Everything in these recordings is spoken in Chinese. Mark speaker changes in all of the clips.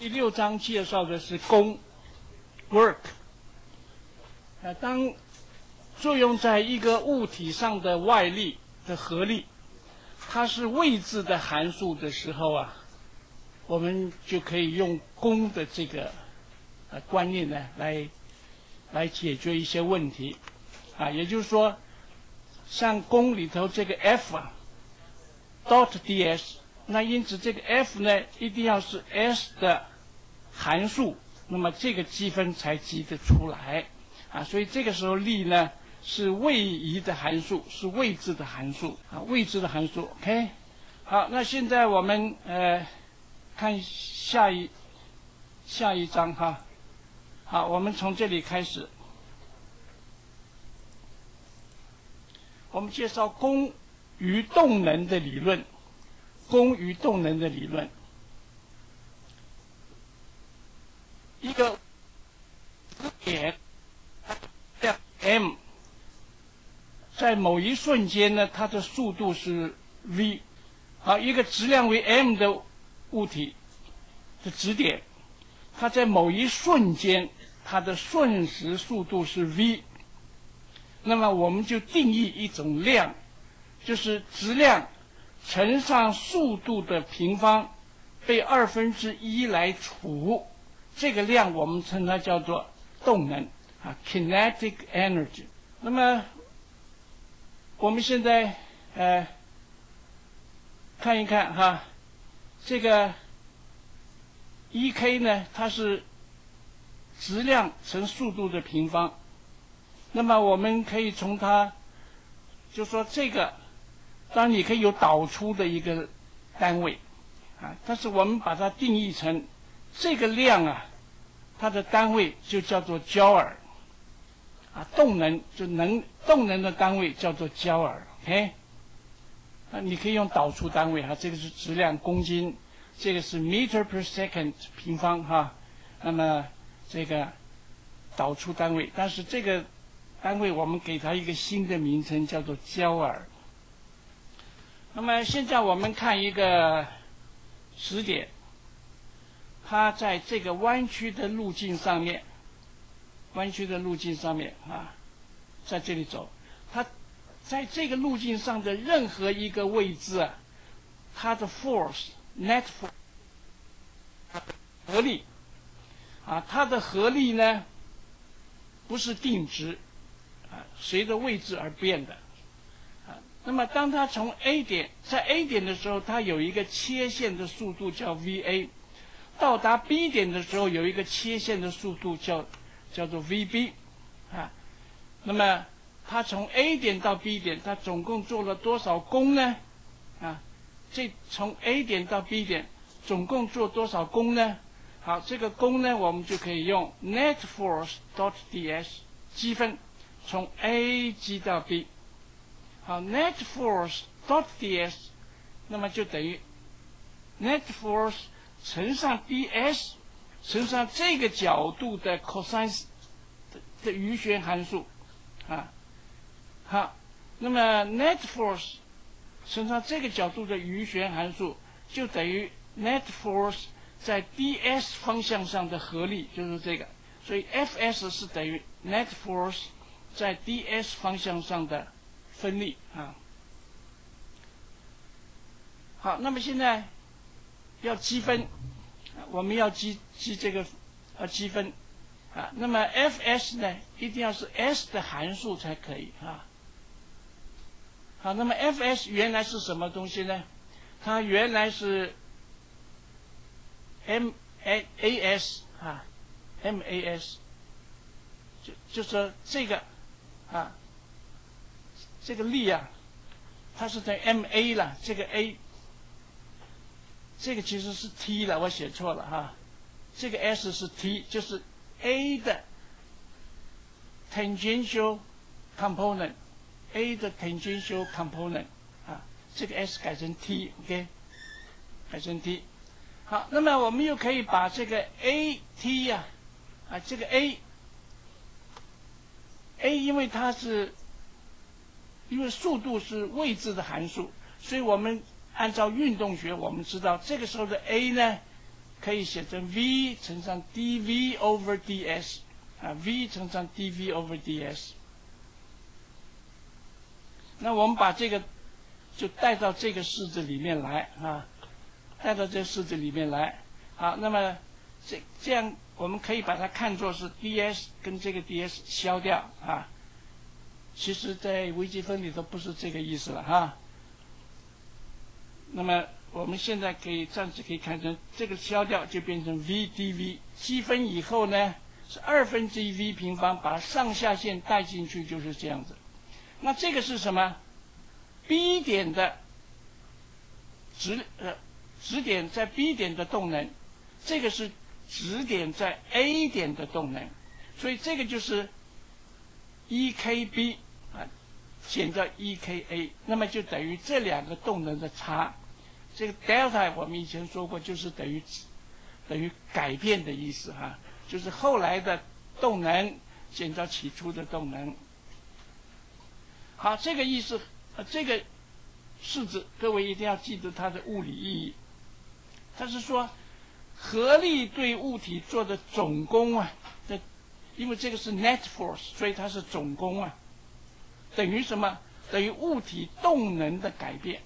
Speaker 1: 第六章介绍的是功 （work）。啊，当作用在一个物体上的外力的合力，它是未知的函数的时候啊，我们就可以用功的这个观念呢来来解决一些问题。啊，也就是说，像功里头这个 F 啊，dot ds，那因此这个 F 呢一定要是 S 的函数，那么这个积分才积得出来。啊，所以这个时候力呢是位移的函数，是未知的函数啊，未知的函数。OK，好，那现在我们呃看下一下一章哈。好，我们从这里开始，我们介绍功与动能的理论，功与动能的理论，一个点。m 在某一瞬间呢，它的速度是 v，啊，一个质量为 m 的物体的质点，它在某一瞬间它的瞬时速度是 v，那么我们就定义一种量，就是质量乘上速度的平方被二分之一来除，这个量我们称它叫做动能。啊，kinetic energy。那么我们现在呃看一看哈，这个 E k 呢，它是质量乘速度的平方。那么我们可以从它就说这个，当然你可以有导出的一个单位啊，但是我们把它定义成这个量啊，它的单位就叫做焦耳。啊，动能就能动能的单位叫做焦耳，OK？啊，你可以用导出单位哈，这个是质量公斤，这个是 meter per second 平方哈。那么这个导出单位，但是这个单位我们给它一个新的名称叫做焦耳。那么现在我们看一个时点，它在这个弯曲的路径上面。弯曲的路径上面啊，在这里走，它在这个路径上的任何一个位置啊，它的 force net force 合力啊，它的合力呢不是定值啊，随着位置而变的。那么当它从 A 点在 A 点的时候，它有一个切线的速度叫 v_a，到达 B 点的时候有一个切线的速度叫。叫做 v_b，啊，那么它从 A 点到 B 点，它总共做了多少功呢？啊，这从 A 点到 B 点总共做多少功呢？好，这个功呢，我们就可以用 net force dot ds 积分，从 A 积到 B。好，net force dot ds，那么就等于 net force 乘上 ds。乘上这个角度的 cos 的的余弦函数，啊，好，那么 net force 乘上这个角度的余弦函数，就等于 net force 在 ds 方向上的合力，就是这个，所以 Fs 是等于 net force 在 ds 方向上的分力啊。好，那么现在要积分。我们要积积这个呃积分啊，那么 Fs 呢一定要是 S 的函数才可以啊。好，那么 Fs 原来是什么东西呢？它原来是 M A A S 啊，M A S，就就说这个啊，这个力啊，它是等于 M A 了，这个 A。这个其实是 t 了，我写错了哈。这个 s 是 t，就是 a 的 tangential component，a 的 tangential component 啊，这个 s 改成 t，OK，改成 t。好，那么我们又可以把这个 a t 呀，啊，这个 a，a 因为它是因为速度是未知的函数，所以我们。按照运动学，我们知道这个时候的 a 呢，可以写成 v 乘上 dv over ds 啊，v 乘上 dv over ds。那我们把这个就带到这个式子里面来啊，带到这式子里面来。好，那么这这样我们可以把它看作是 ds 跟这个 ds 消掉啊。其实，在微积分里头不是这个意思了哈。那么我们现在可以暂时可以看成这个消掉就变成 v dv，积分以后呢是二分之一 v 平方，把上下限带进去就是这样子。那这个是什么？B 点的指呃指点在 B 点的动能，这个是指点在 A 点的动能，所以这个就是 E K B 减掉 E K A，那么就等于这两个动能的差。这个 delta 我们以前说过，就是等于等于改变的意思哈，就是后来的动能减掉起初的动能。好，这个意思，呃，这个式子，各位一定要记住它的物理意义。它是说，合力对物体做的总功啊，这，因为这个是 net force，所以它是总功啊，等于什么？等于物体动能的改变。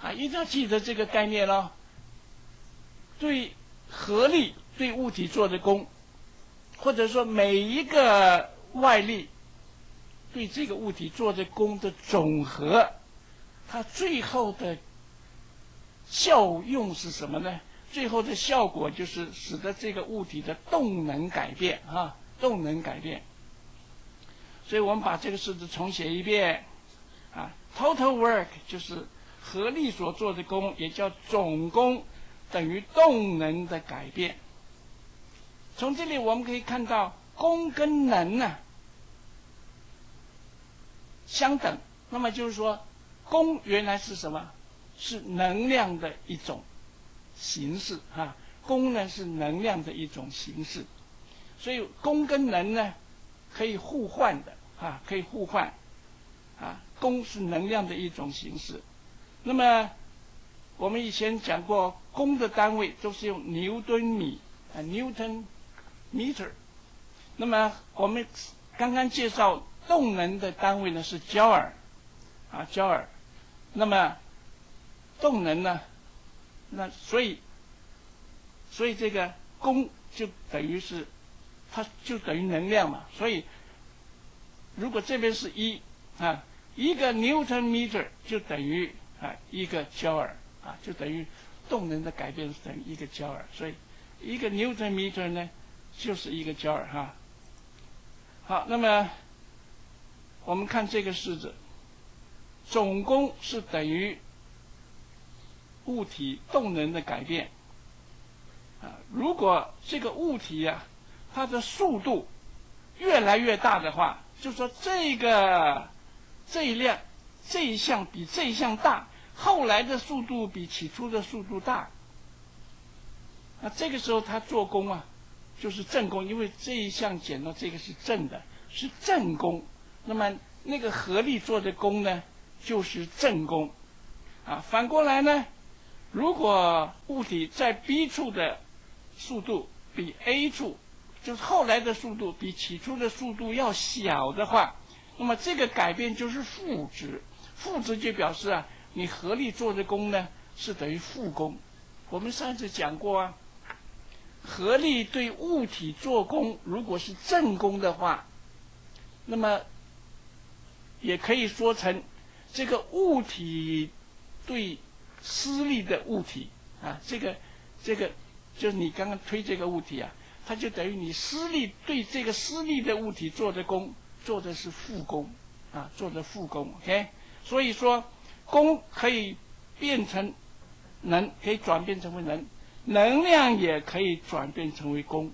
Speaker 1: 啊，一定要记得这个概念喽。对合力对物体做的功，或者说每一个外力。对这个物体做的功的总和，它最后的效用是什么呢？最后的效果就是使得这个物体的动能改变啊，动能改变。所以我们把这个式子重写一遍啊，total work 就是合力所做的功，也叫总功，等于动能的改变。从这里我们可以看到功跟能呢。相等，那么就是说，功原来是什么？是能量的一种形式哈。功呢是能量的一种形式，所以功跟能呢可以互换的啊，可以互换啊。功是能量的一种形式。那么我们以前讲过，功的单位都是用牛顿米啊，Newton meter。那么我们刚刚介绍。动能的单位呢是焦耳，啊焦耳，那么动能呢，那所以，所以这个功就等于是，它就等于能量嘛。所以如果这边是一啊，一个 Newton meter 就等于啊一个焦耳啊，就等于动能的改变是等于一个焦耳。所以一个 Newton meter 呢就是一个焦耳哈。好，那么。我们看这个式子，总功是等于物体动能的改变。啊，如果这个物体呀，它的速度越来越大的话，就说这个这一辆这一项比这一项大，后来的速度比起初的速度大，那这个时候它做功啊，就是正功，因为这一项减到这个是正的，是正功。那么那个合力做的功呢，就是正功，啊，反过来呢，如果物体在 B 处的速度比 A 处，就是后来的速度比起初的速度要小的话，那么这个改变就是负值，负值就表示啊，你合力做的功呢是等于负功。我们上次讲过啊，合力对物体做功，如果是正功的话，那么。也可以说成，这个物体对施力的物体啊，这个这个就是你刚刚推这个物体啊，它就等于你施力对这个施力的物体做的功，做的是负功啊，做的负功。OK，所以说功可以变成能，可以转变成为能，能量也可以转变成为功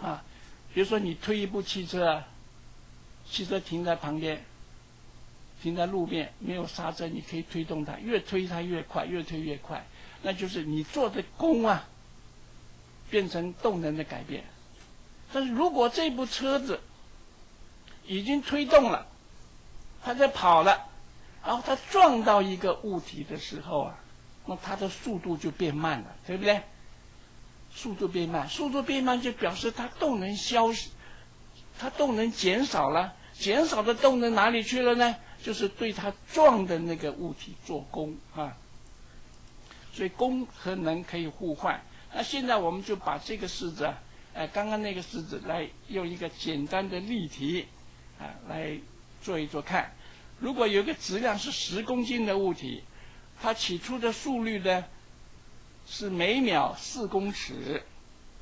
Speaker 1: 啊。比如说你推一部汽车。汽车停在旁边，停在路边，没有刹车，你可以推动它，越推它越快，越推越快，那就是你做的功啊，变成动能的改变。但是如果这部车子已经推动了，它在跑了，然后它撞到一个物体的时候啊，那它的速度就变慢了，对不对？速度变慢，速度变慢就表示它动能消失，它动能减少了，减少的动能哪里去了呢？就是对它撞的那个物体做功啊。所以功和能可以互换。那现在我们就把这个式子，哎，刚刚那个式子来用一个简单的例题，啊，来做一做看。如果有个质量是十公斤的物体，它起初的速率呢是每秒四公尺，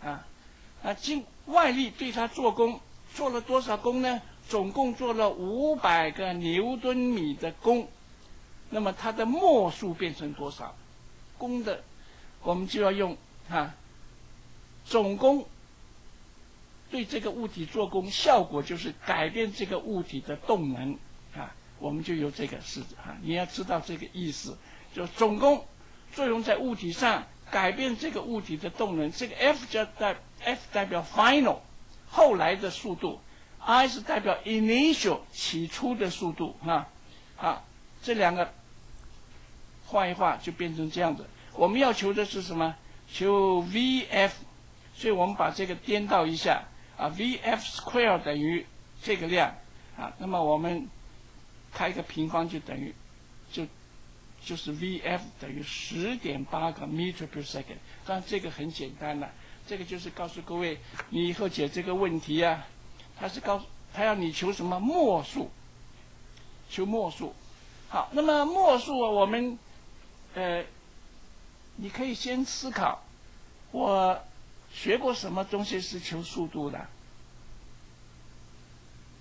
Speaker 1: 啊，啊，经外力对它做功，做了多少功呢？总共做了五百个牛顿米的功，那么它的末数变成多少？功的，我们就要用啊，总功对这个物体做功，效果就是改变这个物体的动能啊，我们就有这个式子啊，你要知道这个意思，就总功作用在物体上，改变这个物体的动能，这个 F 叫代 F 代表 final 后来的速度，I 是代表 initial 起初的速度啊，好，这两个。画一画就变成这样子。我们要求的是什么？求 v_f，所以我们把这个颠倒一下啊，v_f square 等于这个量啊。那么我们开个平方就等于就就是 v_f 等于十点八个 meter per second。当然这个很简单了，这个就是告诉各位，你以后解这个问题啊，它是告它要你求什么末数，求末数。好，那么末数我们。呃，你可以先思考，我学过什么东西是求速度的？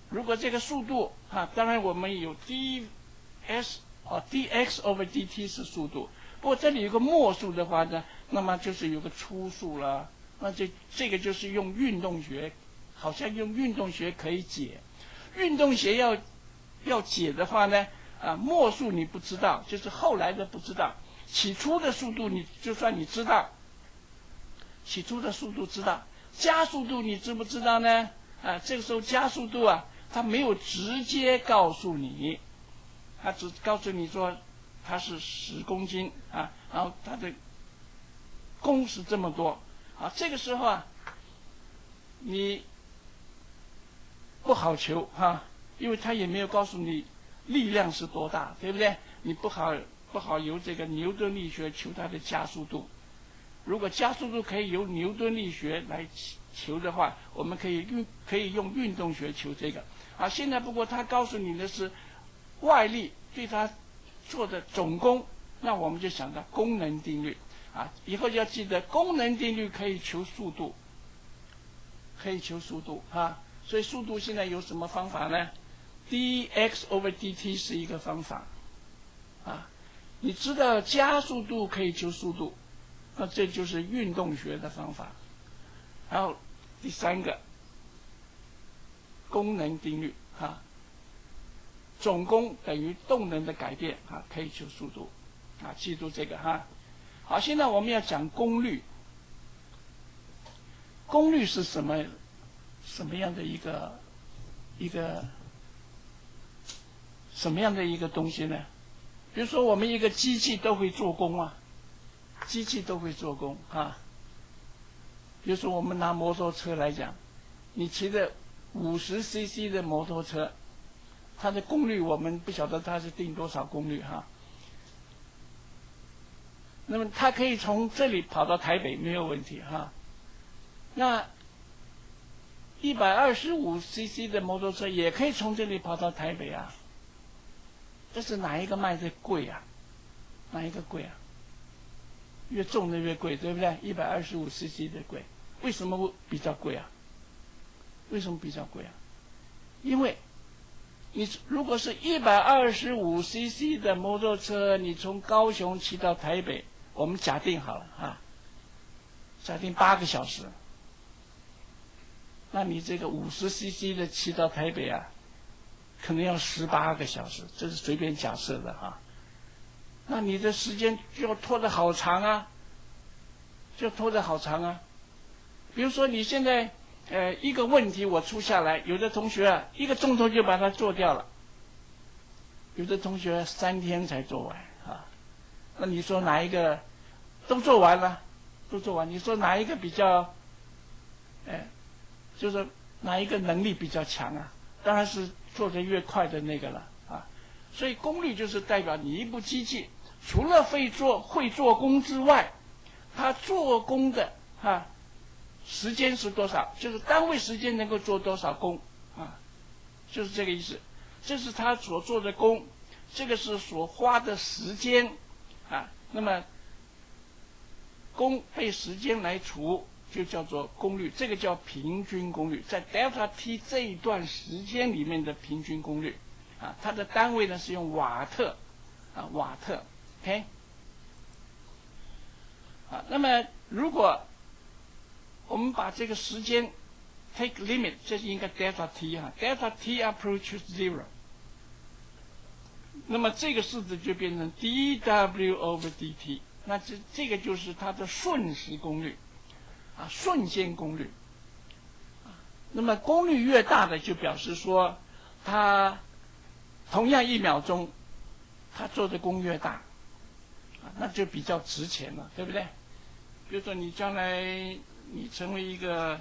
Speaker 1: 如果这个速度哈，当然我们有 d_s 哦，dx over dt 是速度。不过这里有个末数的话呢，那么就是有个初数了。那这这个就是用运动学，好像用运动学可以解。运动学要要解的话呢？啊，末数你不知道，就是后来的不知道。起初的速度，你就算你知道，起初的速度知道，加速度你知不知道呢？啊，这个时候加速度啊，它没有直接告诉你，它只告诉你说它是十公斤啊，然后它的功是这么多啊。这个时候啊，你不好求哈，因为它也没有告诉你。力量是多大，对不对？你不好不好由这个牛顿力学求它的加速度。如果加速度可以由牛顿力学来求的话，我们可以用可以用运动学求这个。啊，现在不过他告诉你的是外力对它做的总功，那我们就想到功能定律。啊，以后就要记得功能定律可以求速度，可以求速度啊。所以速度现在有什么方法呢？dx over dt 是一个方法，你知道加速度可以求速度，那这就是运动学的方法。然后第三个功能定律，啊，总功等于动能的改变，啊，可以求速度，啊，记住这个哈。好，现在我们要讲功率，功率是什么？什么样的一个一个？什么样的一个东西呢？比如说，我们一个机器都会做工啊，机器都会做工啊。比如说，我们拿摩托车来讲，你骑的五十 CC 的摩托车，它的功率我们不晓得它是定多少功率哈。那么它可以从这里跑到台北没有问题哈。那一百二十五 CC 的摩托车也可以从这里跑到台北啊。这是哪一个卖的贵啊？哪一个贵啊？越重的越贵，对不对？一百二十五 CC 的贵，为什么比较贵啊？为什么比较贵啊？因为，你如果是一百二十五 CC 的摩托车，你从高雄骑到台北，我们假定好了啊，假定八个小时，那你这个五十 CC 的骑到台北啊？可能要十八个小时，这是随便假设的哈。那你的时间就要拖得好长啊，就拖得好长啊。比如说你现在呃一个问题我出下来，有的同学啊一个钟头就把它做掉了，有的同学三天才做完啊。那你说哪一个都做完了，都做完，你说哪一个比较，哎，就是哪一个能力比较强啊？当然是做的越快的那个了啊。所以功率就是代表你一部机器，除了会做会做工之外，它做工的啊时间是多少？就是单位时间能够做多少工啊？就是这个意思。这是他所做的工，这个是所花的时间啊。那么功被时间来除，就叫做功率。这个叫平均功率，在 delta t 这一段时间里面的平均功率啊。它的单位呢是用瓦特啊，瓦特，OK。啊，那么如果我们把这个时间 take limit，这是应该 delta t 哈，delta t approaches zero。那么这个式子就变成 dW over dt，那这这个就是它的瞬时功率，啊，瞬间功率，那么功率越大的就表示说，它同样一秒钟，它做的功越大，啊，那就比较值钱了，对不对？比如说你将来你成为一个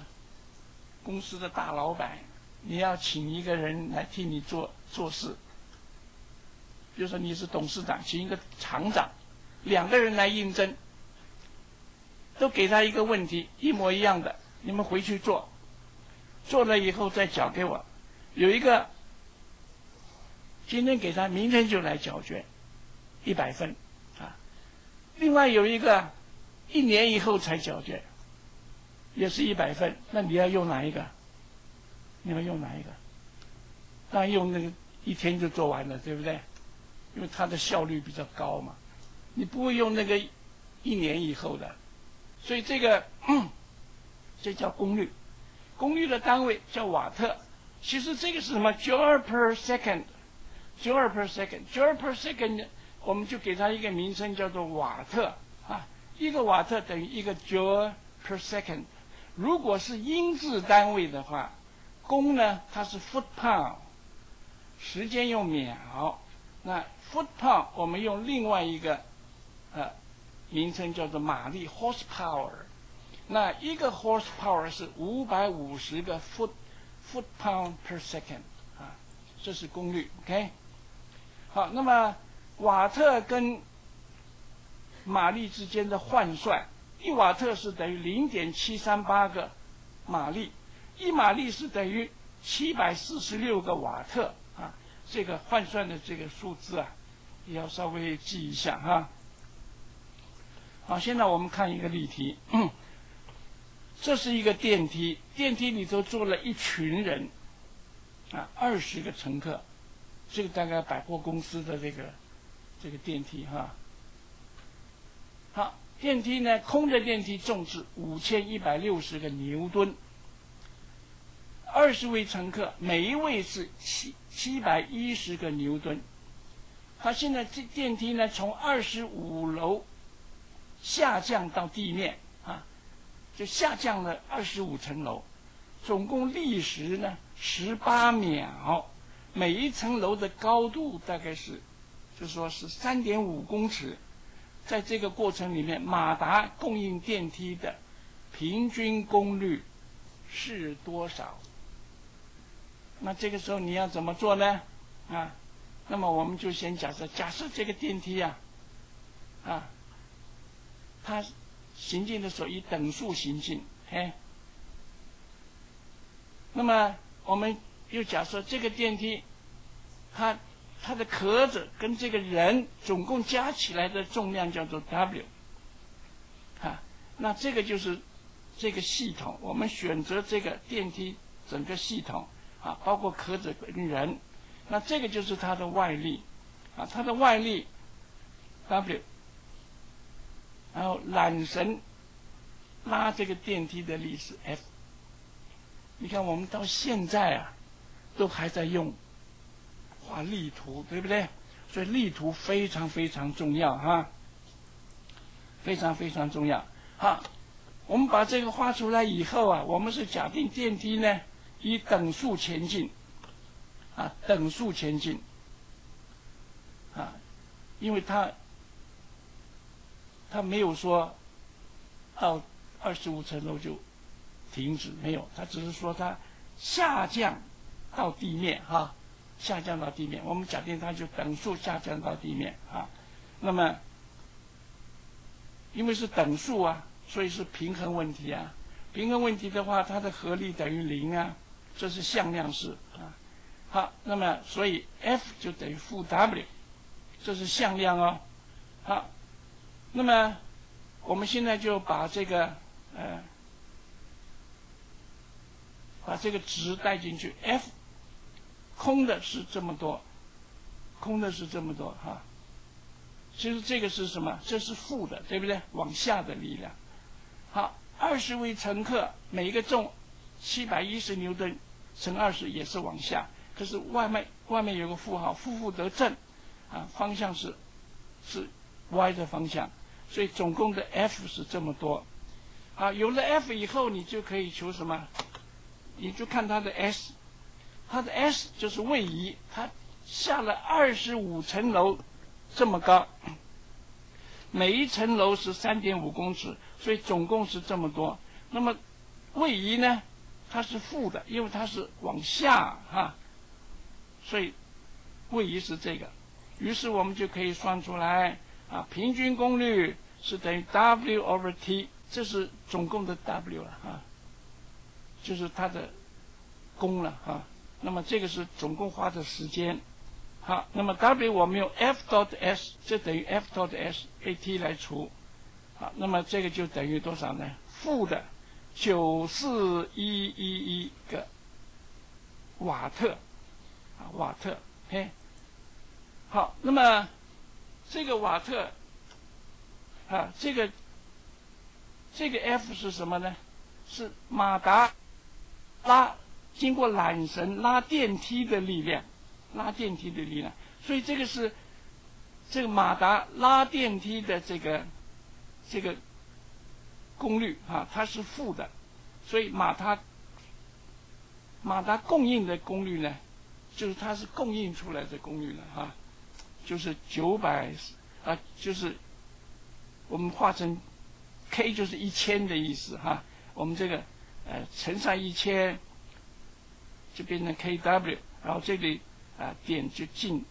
Speaker 1: 公司的大老板，你要请一个人来替你做做事。比如说你是董事长，请一个厂长，两个人来应征，都给他一个问题，一模一样的，你们回去做，做了以后再缴给我。有一个今天给他，明天就来缴卷，一百分，啊。另外有一个一年以后才缴卷，也是一百分。那你要用哪一个？你要用哪一个？当然用那个一天就做完了，对不对？因为它的效率比较高嘛，你不会用那个一年以后的，所以这个这叫功率，功率的单位叫瓦特。其实这个是什么 j o u l per second，j o u l per s e c o n d j o u l per second，我们就给它一个名称叫做瓦特啊。一个瓦特等于一个 j o u l per second。如果是英制单位的话，功呢它是 foot pound，时间用秒，那。foot pound，我们用另外一个名称叫做马力 horsepower。那一个 horsepower 是五百五十个 foot foot pound per second 啊，这是功率。OK，好，那么瓦特跟马力之间的换算，一瓦特是等于零点七三八个马力，一马力是等于七百四十六个瓦特啊。这个换算的这个数字啊。也要稍微记一下哈。好，现在我们看一个例题。这是一个电梯，电梯里头坐了一群人，啊，二十个乘客。这个大概百货公司的这个这个电梯哈。好，电梯呢，空的电梯重是五千一百六十个牛顿。二十位乘客，每一位是七七百一十个牛顿。他现在这电梯呢，从二十五楼下降到地面啊，就下降了二十五层楼，总共历时呢十八秒，每一层楼的高度大概是，就说是三点五公尺，在这个过程里面，马达供应电梯的平均功率是多少？那这个时候你要怎么做呢？啊？那么我们就先假设，假设这个电梯啊，啊，它行进的时候以等速行进，哎，那么我们又假设这个电梯，它它的壳子跟这个人总共加起来的重量叫做 W，啊，那这个就是这个系统，我们选择这个电梯整个系统啊，包括壳子跟人。那这个就是它的外力，啊，它的外力 W，然后缆绳拉这个电梯的力是 F。你看我们到现在啊，都还在用画力图，对不对？所以力图非常非常重要哈，非常非常重要。好，我们把这个画出来以后啊，我们是假定电梯呢以等速前进。啊，等速前进，啊，因为它它没有说到二十五层楼就停止，没有，它只是说它下降到地面哈，下降到地面。我们假定它就等速下降到地面啊，那么因为是等速啊，所以是平衡问题啊。平衡问题的话，它的合力等于零啊，这是向量式啊。好，那么所以 F 就等于负 W，这是向量哦。好，那么我们现在就把这个呃，把这个值带进去，F 空的是这么多，空的是这么多哈。其实这个是什么？这是负的，对不对？往下的力量。好。二十位乘客，每一个重七百一十牛顿，乘二十也是往下。可是外面外面有个负号，负负得正，啊，方向是是 y 的方向，所以总共的 F 是这么多。啊，有了 F 以后，你就可以求什么？你就看它的 S，它的 S 就是位移，它下了二十五层楼这么高，每一层楼是三点五公尺。所以总共是这么多。那么位移呢？它是负的，因为它是往下哈。所以位移是这个。于是我们就可以算出来啊，平均功率是等于 W over T，这是总共的 W 了啊，就是它的功了啊。那么这个是总共花的时间。好，那么 W 我们用 F dot S，这等于 F dot S 被 T 来除。好，那么这个就等于多少呢？负的九四一一一个瓦特啊，瓦特，嘿。好，那么这个瓦特啊，这个这个 F 是什么呢？是马达拉经过缆绳拉电梯的力量，拉电梯的力量。所以这个是这个马达拉电梯的这个。这个功率啊，它是负的，所以马达马达供应的功率呢，就是它是供应出来的功率了哈，就是九百啊，就是我们化成 k 就是一千的意思哈，我们这个呃乘上一千就变成 kW，然后这里啊点就进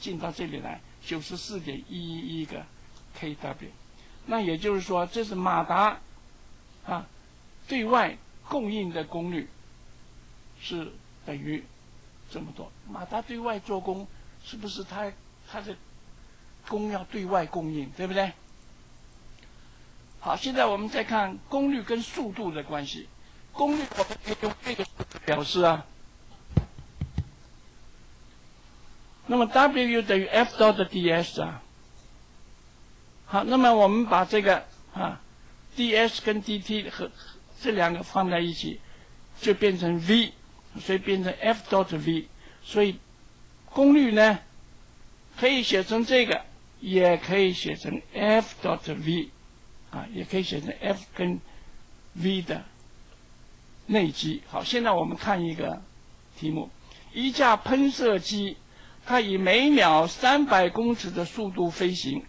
Speaker 1: 进到这里来，九十四点一一一个 kW。那也就是说，这是马达啊对外供应的功率是等于这么多。马达对外做功，是不是它它的功要对外供应，对不对？好，现在我们再看功率跟速度的关系。功率我们可以用这个表示啊。那么 W 等于 F dot ds 啊。好，那么我们把这个啊，ds 跟 dt 和这两个放在一起，就变成 v，所以变成 F dot v。所以功率呢，可以写成这个，也可以写成 F dot v，啊，也可以写成 F 跟 v 的内积。好，现在我们看一个题目：一架喷射机，它以每秒三百公尺的速度飞行。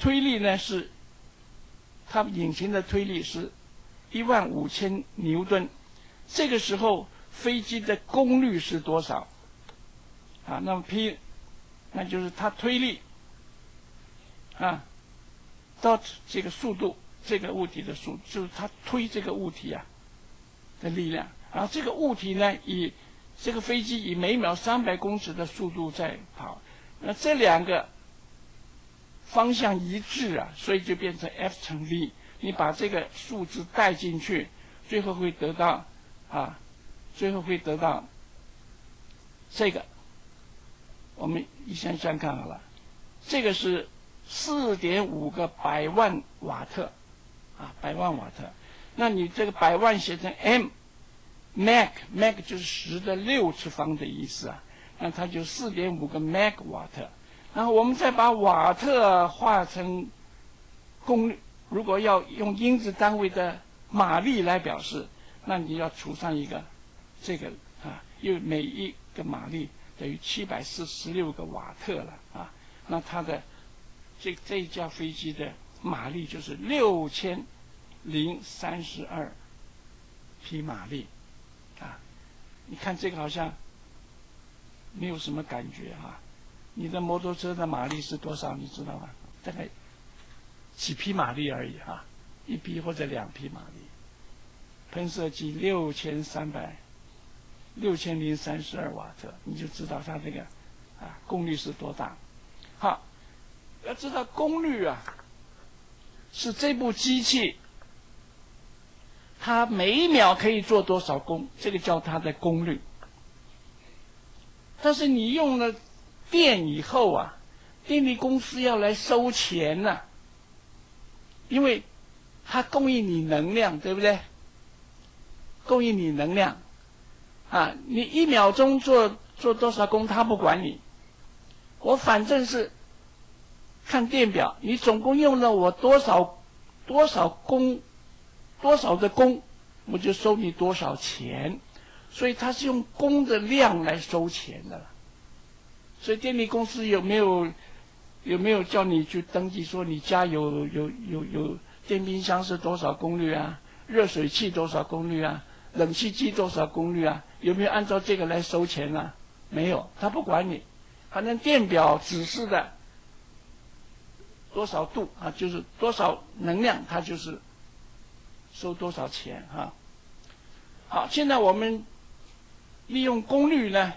Speaker 1: 推力呢是，它引擎的推力是一万五千牛顿，这个时候飞机的功率是多少？啊，那么 P，那就是它推力啊，dot 这个速度，这个物体的速，就是它推这个物体啊的力量。然后这个物体呢，以这个飞机以每秒三百公尺的速度在跑，那这两个。方向一致啊，所以就变成 F 乘 v。你把这个数字带进去，最后会得到啊，最后会得到这个。我们一想想看好了，这个是四点五个百万瓦特啊，百万瓦特。那你这个百万写成 m，Mac，Mac 就是十的六次方的意思啊，那它就四点五个 Mac 瓦特。然后我们再把瓦特化成功率，如果要用英制单位的马力来表示，那你要除上一个这个啊，因为每一个马力等于七百四十六个瓦特了啊，那它的这这一架飞机的马力就是六千零三十二匹马力，啊，你看这个好像没有什么感觉哈。你的摩托车的马力是多少？你知道吗？大概几匹马力而已哈，一匹或者两匹马力。喷射机六千三百六千零三十二瓦特，你就知道它这个啊功率是多大。好，要知道功率啊，是这部机器它每秒可以做多少功，这个叫它的功率。但是你用了。电以后啊，电力公司要来收钱呢，因为它供应你能量，对不对？供应你能量，啊，你一秒钟做做多少功，他不管你，我反正是看电表，你总共用了我多少多少功，多少的功，我就收你多少钱，所以他是用功的量来收钱的了。所以电力公司有没有有没有叫你去登记说你家有有有有电冰箱是多少功率啊？热水器多少功率啊？冷气机多少功率啊？有没有按照这个来收钱啊？没有，他不管你，反正电表指示的多少度啊，就是多少能量，它就是收多少钱哈。好，现在我们利用功率呢？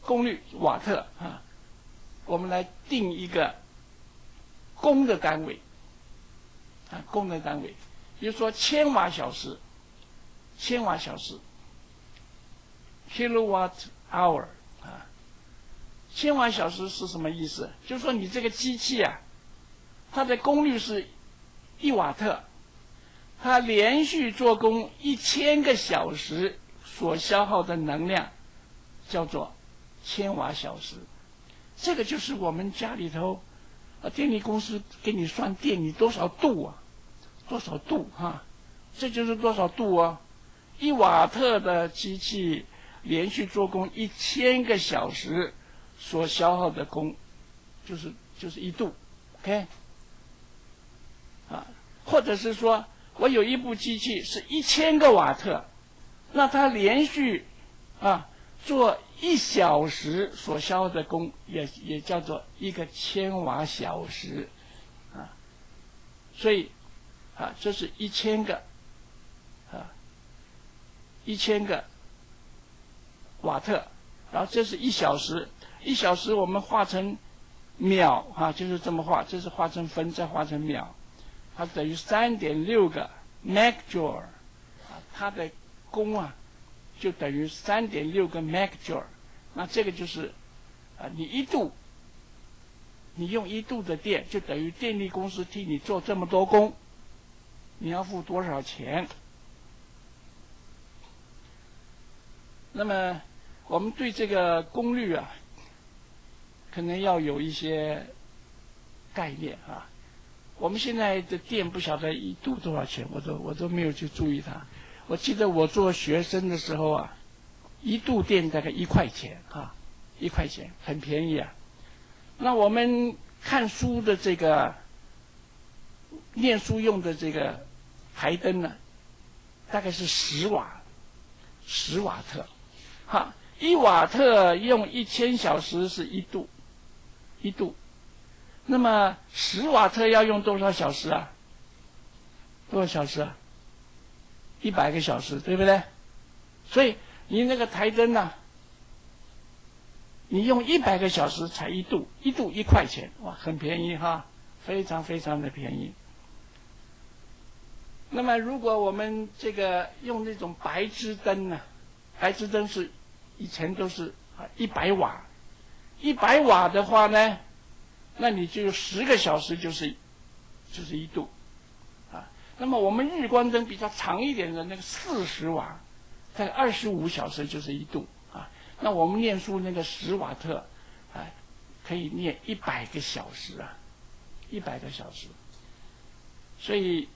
Speaker 1: 功率瓦特啊，我们来定一个功的单位啊，功的单位，比如说千瓦小时，千瓦小时，kilowatt hour 啊，千瓦小时是什么意思？就是说你这个机器啊，它的功率是一瓦特，它连续做工一千个小时所消耗的能量叫做。千瓦小时，这个就是我们家里头，啊，电力公司给你算电，你多少度啊？多少度哈？这就是多少度啊？一瓦特的机器连续做工一千个小时所消耗的功，就是就是一度，OK？啊，或者是说我有一部机器是一千个瓦特，那它连续啊做。一小时所消耗的功也也叫做一个千瓦小时，啊，所以啊，这是一千个啊，一千个瓦特，然后这是一小时，一小时我们化成秒啊，就是这么画，这是化成分，再化成秒，它等于三点六个 megjoule，啊，它的功啊。就等于三点六个 megjoule，那这个就是，啊，你一度，你用一度的电，就等于电力公司替你做这么多工，你要付多少钱？那么，我们对这个功率啊，可能要有一些概念啊。我们现在的电不晓得一度多少钱，我都我都没有去注意它。我记得我做学生的时候啊，一度电大概一块钱啊，一块钱很便宜啊。那我们看书的这个念书用的这个台灯呢，大概是十瓦，十瓦特，哈，一瓦特用一千小时是一度，一度。那么十瓦特要用多少小时啊？多少小时啊？一百个小时，对不对？所以你那个台灯呢，你用一百个小时才一度，一度一块钱，哇，很便宜哈，非常非常的便宜。那么如果我们这个用那种白炽灯呢，白炽灯是以前都是啊一百瓦，一百瓦的话呢，那你就十个小时就是就是一度。啊那么我们日光灯比较长一点的那个四十瓦，在二十五小时就是一度啊。那我们念书那个十瓦特，哎，可以念一百个小时啊，一百个小时。所以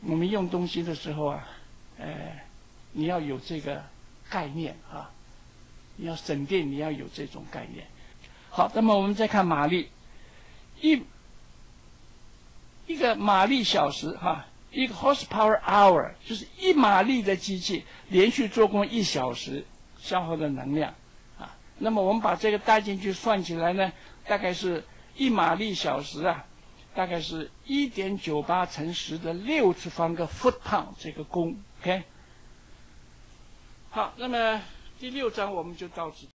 Speaker 1: 我们用东西的时候啊，呃，你要有这个概念啊，你要省电，你要有这种概念。好，那么我们再看马力，一一个马力小时哈，一个 horsepower hour 就是一马力的机器连续做工一小时消耗的能量啊。那么我们把这个带进去算起来呢，大概是一马力小时啊，大概是一点九八乘十的六次方个 foot pound 这个功，OK。好，那么第六章我们就到此。